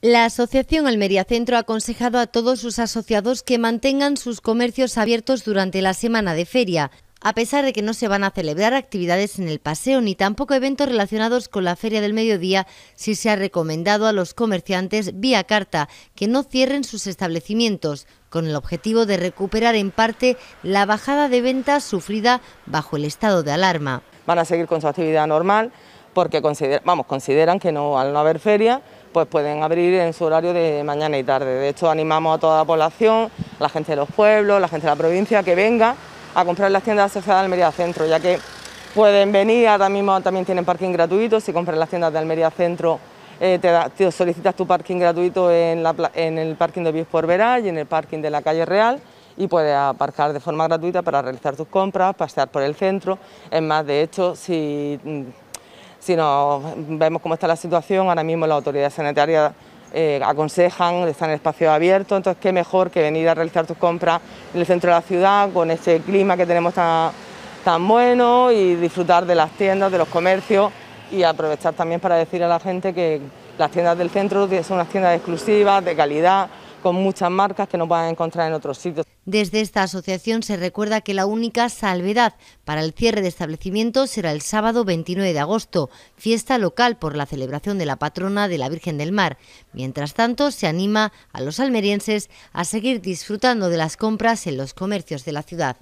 La Asociación Almería Centro ha aconsejado a todos sus asociados que mantengan sus comercios abiertos durante la semana de feria, a pesar de que no se van a celebrar actividades en el paseo ni tampoco eventos relacionados con la Feria del Mediodía, sí se ha recomendado a los comerciantes vía carta que no cierren sus establecimientos, con el objetivo de recuperar en parte la bajada de ventas sufrida bajo el estado de alarma. Van a seguir con su actividad normal porque vamos, consideran que no, al no haber feria pues pueden abrir en su horario de mañana y tarde. De hecho, animamos a toda la población, la gente de los pueblos, la gente de la provincia, que venga a comprar las tiendas asociadas de Almería Centro, ya que pueden venir, ahora mismo también tienen parking gratuito, si compras las tiendas de Almería Centro eh, te, solicitas tu parking gratuito en, el parking de por Verá y en el parking de la calle Real y puedes aparcar de forma gratuita para realizar tus compras, pasear por el centro. Es más, de hecho, si si nos vemos cómo está la situación, ahora mismo las autoridades sanitarias eh, aconsejan estar en espacio abierto, entonces qué mejor que venir a realizar tus compras en el centro de la ciudad con ese clima que tenemos tan, tan bueno y disfrutar de las tiendas, de los comercios y aprovechar también para decir a la gente que las tiendas del centro son unas tiendas exclusivas, de calidad, con muchas marcas que no puedan encontrar en otros sitios. Desde esta asociación se recuerda que la única salvedad para el cierre de establecimientos será el sábado 29 de agosto, fiesta local por la celebración de la patrona de la Virgen del Mar. Mientras tanto, se anima a los almerienses a seguir disfrutando de las compras en los comercios de la ciudad.